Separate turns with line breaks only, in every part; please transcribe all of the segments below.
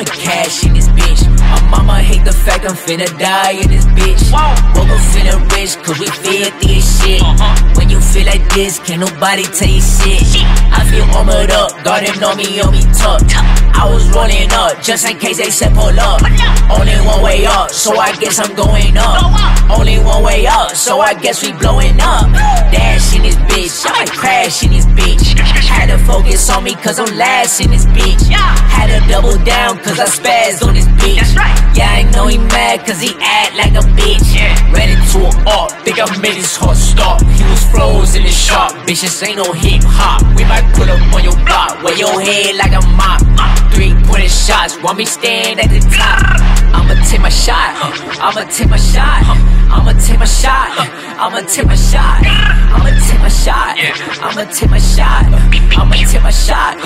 I'ma cash in this bitch. My mama hate the fact I'm finna die in this bitch. Woke up feeling rich, cause we filthy as shit. When you feel like this, can't nobody tell you shit. I feel armored up, guarding on me, on me tough. I was rolling up, just in case they said pull up. Only one way up, so I guess I'm going up. Only one way up, so I guess we blowing up. Dash in this bitch, I might crash in this bitch. Had focus on me, cause I'm last in this bitch. Had to double down, cause I spazzed on this bitch. Yeah, I know he mad, cause he act like a bitch. Ran into an art, think I made his heart stop. He was frozen and sharp, bitch, this ain't no hip hop. We might pull up on your block, wear your head like a mop. Pointed shots, want me stand at the top. I'ma take my shot, I'ma take my shot, I'ma take my shot, I'ma take my shot, I'ma take my shot, I'ma take my shot, I'ma take my shot,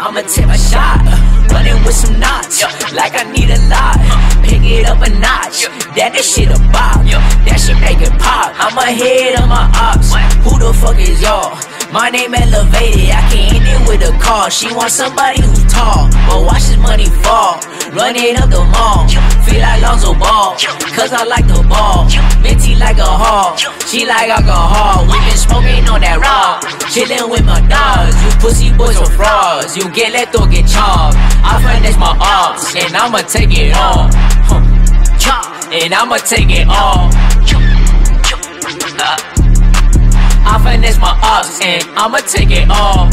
I'ma take my shot. Running with some knots, like I need a lot. Pick it up a notch, that this shit a bop, that shit make it pop. I'ma ahead of my ops. Who the fuck is y'all? My name elevated, I can end it with a call. She wants somebody who's tall, but watch this money fall. Running up the mall, feel like Lonzo Ball, cause I like the ball. Minty like a hog, she like alcohol. We been smoking on that raw, chillin' with my dogs. You pussy boys are frauds, you get let or get charged. I finesse my ops, and I'ma take it all. And I'ma take it all. Uh. I finesse my ops, and I'ma take it all.